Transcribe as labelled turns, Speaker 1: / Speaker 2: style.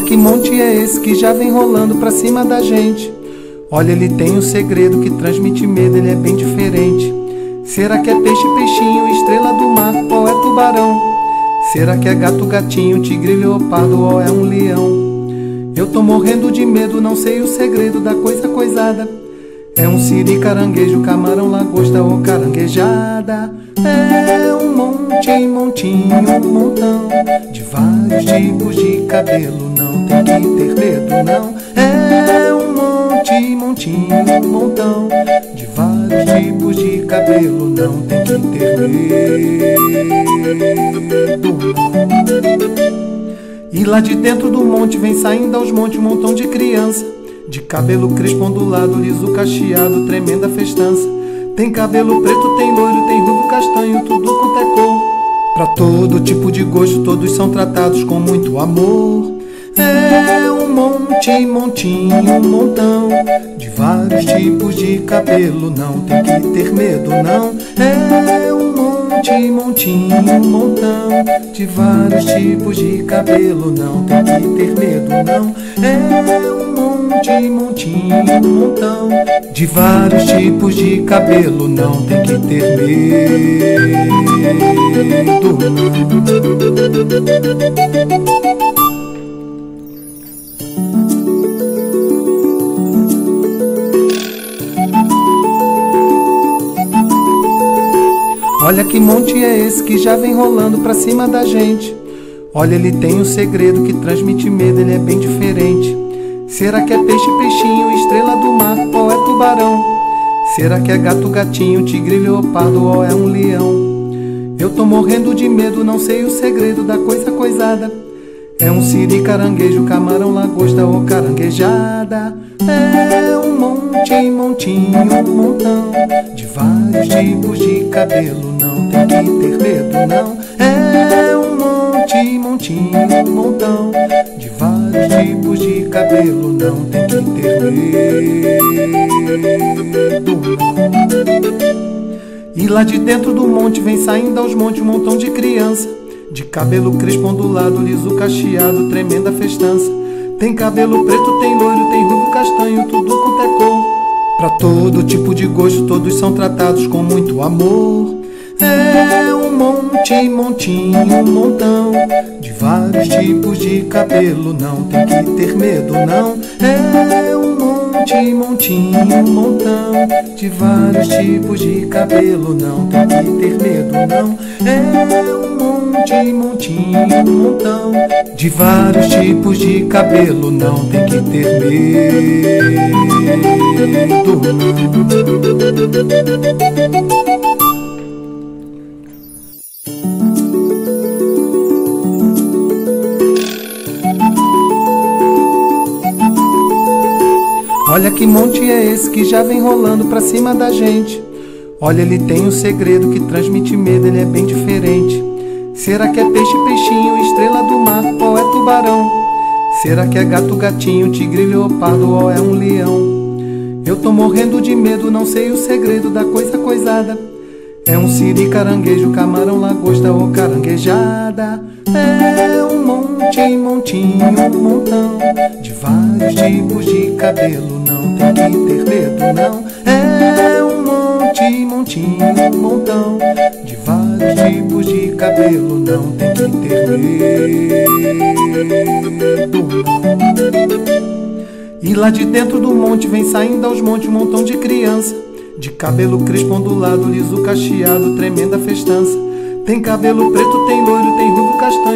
Speaker 1: que monte é esse que já vem rolando pra cima da gente? Olha, ele tem um segredo que transmite medo, ele é bem diferente. Será que é peixe, peixinho, estrela do mar, ou é tubarão? Será que é gato, gatinho, tigre, leopardo, ou é um leão? Eu tô morrendo de medo, não sei o segredo da coisa coisada. É um siri, caranguejo, camarão, lagosta ou caranguejada. É um monte, montinho, montão de vários tipos de cabelo. Tem que ter medo, não. É um monte, montinho, montão de vários tipos de cabelo. Não tem que ter medo. E lá de dentro do monte vem saindo aos montes um montão de criança de cabelo crespo ondulado, liso cacheado, tremenda festança. Tem cabelo preto, tem loiro, tem ruivo castanho, tudo quanto é cor. Pra todo tipo de gosto, todos são tratados com muito amor. É um monte, montinho, um montão de vários tipos de cabelo. Não tem que ter medo, não. É um monte, montinho, um montão de vários tipos de cabelo. Não tem que ter medo, não. É um monte, montinho, um montão de vários tipos de cabelo. Não tem que ter medo, não. Olha que monte é esse que já vem rolando pra cima da gente. Olha, ele tem um segredo que transmite medo, ele é bem diferente. Será que é peixe, peixinho, estrela do mar ou é tubarão? Será que é gato, gatinho, tigre, leopardo ou é um leão? Eu tô morrendo de medo, não sei o segredo da coisa coisada. É um siri, caranguejo, camarão, lagosta ou caranguejada. É um monte, montinho, montão de vários tipos de cabelo. Não tem que ter medo, não. É um monte, montinho, montão de vários tipos de cabelo. Não tem que ter medo. E lá de dentro do monte vem saindo aos montes um montão de criança. De cabelo crespo ondulado, liso cacheado, tremenda festança. Tem cabelo preto, tem loiro, tem ruivo castanho, tudo quanto é cor. Pra todo tipo de gosto, todos são tratados com muito amor. É um monte, montinho, montão de vários tipos de cabelo. Não tem que ter medo, não. É um monte, montinho, montão de vários tipos de cabelo. Não tem que ter medo, não. É um monte, montinho, montão de vários tipos de cabelo. Não tem que ter medo, não. Olha que monte é esse que já vem rolando pra cima da gente. Olha, ele tem um segredo que transmite medo, ele é bem diferente. Será que é peixe, peixinho, estrela do mar ou é tubarão? Será que é gato, gatinho, tigre, leopardo ou é um leão? Eu tô morrendo de medo, não sei o segredo da coisa coisada. É um siri, caranguejo, camarão, lagosta ou caranguejada. É um monte, montinho, montão de vários tipos de cabelo. Não tem que ter medo, não. É um monte, montinho, montão de vários tipos de cabelo. Não tem que ter medo, não. E lá de dentro do monte vem saindo aos montes um montão de criança. De cabelo crespo ondulado, liso cacheado, tremenda festança. Tem cabelo preto, tem loiro, tem ruivo castanho.